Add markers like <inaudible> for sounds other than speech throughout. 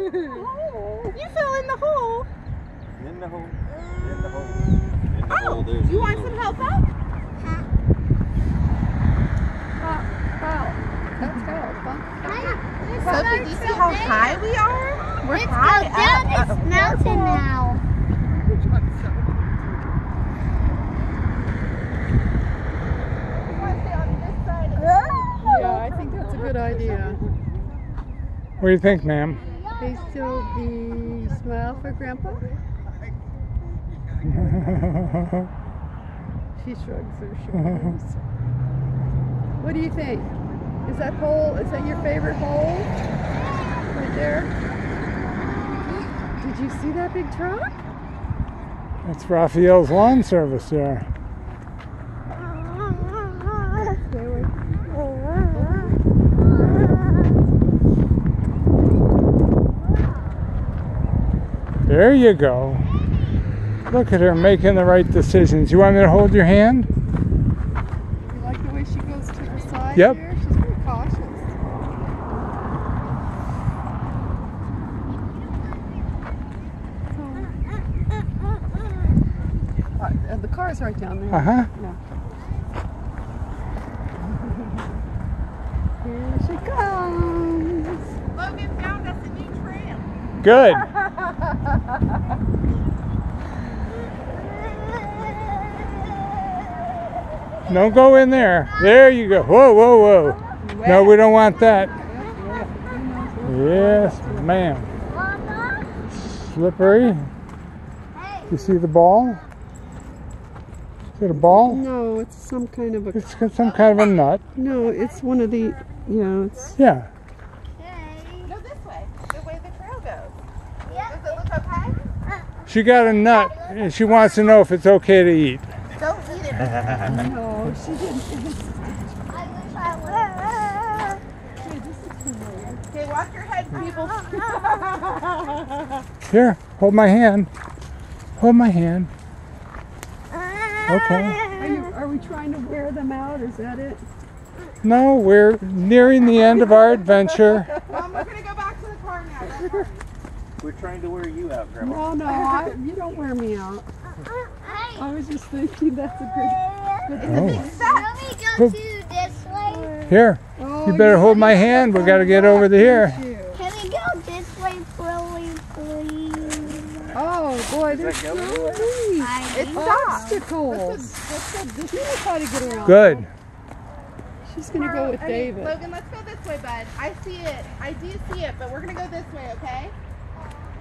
<laughs> you fell in the hole. In the hole. In the hole. In the Oh, hole. There's oh, you want hole. some help out? That's help, huh? Sophie, do you see how high we are? We're Let's go high down up. this mountain now. Yeah, I think that's a good idea. What do you think, ma'am? Hey, be smile for Grandpa. <laughs> She shrugs her shoulders. What do you think? Is that hole, is that your favorite hole? Right there? <gasps> Did you see that big truck? That's Raphael's lawn service there. There you go. Look at her making the right decisions. You want me to hold your hand? You like the way she goes to her side Yep. here? She's very cautious. So, uh, the car's right down there. Uh huh. Yeah. <laughs> Here she comes. Logan found us a new trail. Good. <laughs> Don't go in there. There you go. Whoa, whoa, whoa. No, we don't want that. Yes, ma'am. Slippery. You see the ball? Is it a ball? No, it's some kind of a. It's got some kind of a nut. No, it's one of the. Yeah, it's. Yeah. Go this way. The way the trail goes. Does it look okay? She got a nut and she wants to know if it's okay to eat. Don't eat it. No, she didn't. Okay, walk your head, people. Here, hold my hand. Hold my hand. Okay. Are, you, are we trying to wear them out? Is that it? No, we're nearing the end of our adventure. <laughs> Mom, we're gonna go back to the car now. We're trying to wear you out, Grandma. No, no, I, you don't wear me out. <laughs> I was just thinking that's a good. Oh. Let me go to this way. Here, Oh, you better hold my hand. We oh, got to get over to here. Can we go this way, Chloe, please? Oh boy, there's so many It's stopped. obstacles. Let's go. This will try to get around. Good. She's gonna go with I mean, David. Logan, let's go this way, bud. I see it. I do see it, but we're gonna go this way, okay?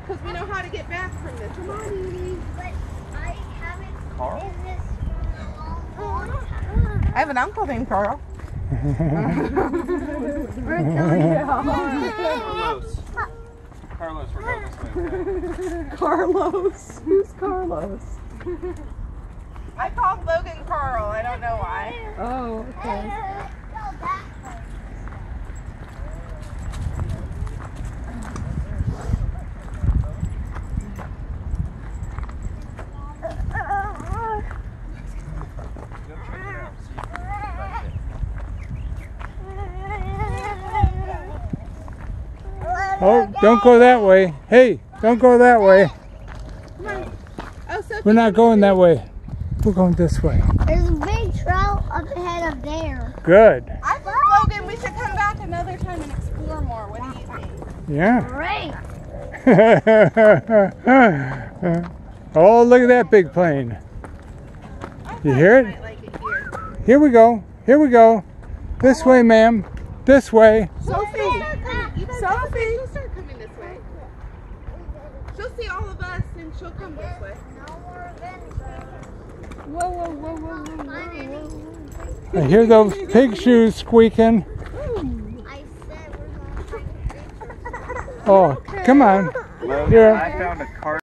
Because we know how to get back from this. Come on, Edie. But I haven't Carl? done this for a long, long time. I have an uncle named Carl. Carlos. Carlos, we're going this way. okay? Carlos. Who's Carlos? I called Logan Carl. I don't know why. Oh, okay. Go that way. Go check it out. See if you can find it. Oh, don't go that way. Hey, don't go that way. Oh, Sophie. We're not going that way. We're going this way. There's a big trail up ahead of there. Good. I think Logan, we should come back another time and explore more. What do you think? Yeah. Great. <laughs> oh, look at that big plane. You hear it? like it here. Here we go. Here we go. This way, ma'am. This way. Sophie. Sophie. She'll start coming this way. She'll see all of us and she'll come this way. Whoa, whoa, whoa, whoa, whoa, whoa, whoa. I hear those pig shoes squeaking. I said we're going to Oh, come on. Logan,